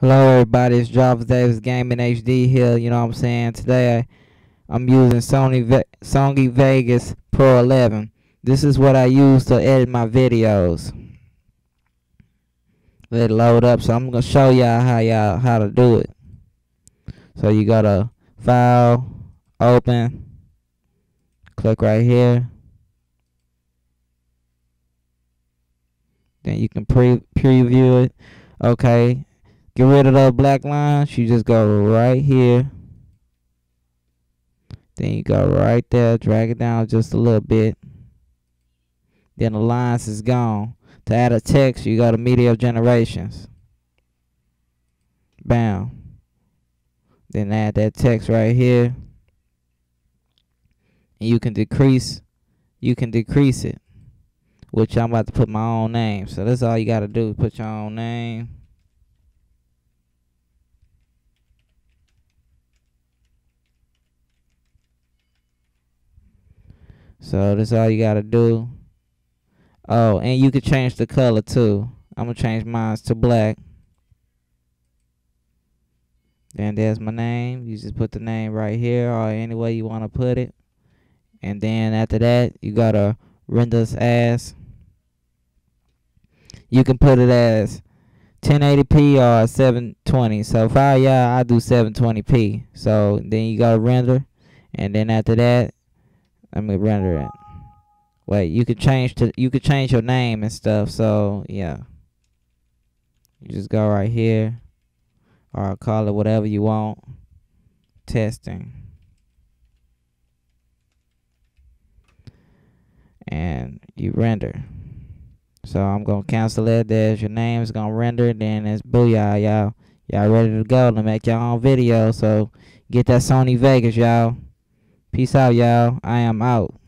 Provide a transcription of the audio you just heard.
Hello everybody, it's Jarvis Davis Gaming HD here, you know what I'm saying? Today I'm using Sony Ve Sony Vegas Pro 11. This is what I use to edit my videos. Let it load up, so I'm gonna show y'all how y'all how to do it. So you go to File, Open, click right here. Then you can pre preview it. Okay, get rid of the black lines, you just go right here. Then you go right there, drag it down just a little bit. Then the lines is gone. To add a text, you go to Media Generators. Bam. Then add that text right here. And you can decrease you can decrease it. Which I'm about to put my own name. So that's all you gotta do, put your own name. So that's all you gotta do. Oh, and you can change the color too. I'm gonna change mine to black. Then there's my name. You just put the name right here or any way you want to put it. And then after that, you gotta render as. You can put it as 1080p or 720. So if I yeah, I do 720p. So then you gotta render, and then after that, let me render it. Wait, you could change to you could change your name and stuff. So yeah, you just go right here, or call it whatever you want. Testing. And you render. So I'm gonna cancel it. There's your name. It's gonna render. Then it's booyah, y'all. Y'all ready to go to make your own video. So get that Sony Vegas, y'all. Peace out, y'all. I am out.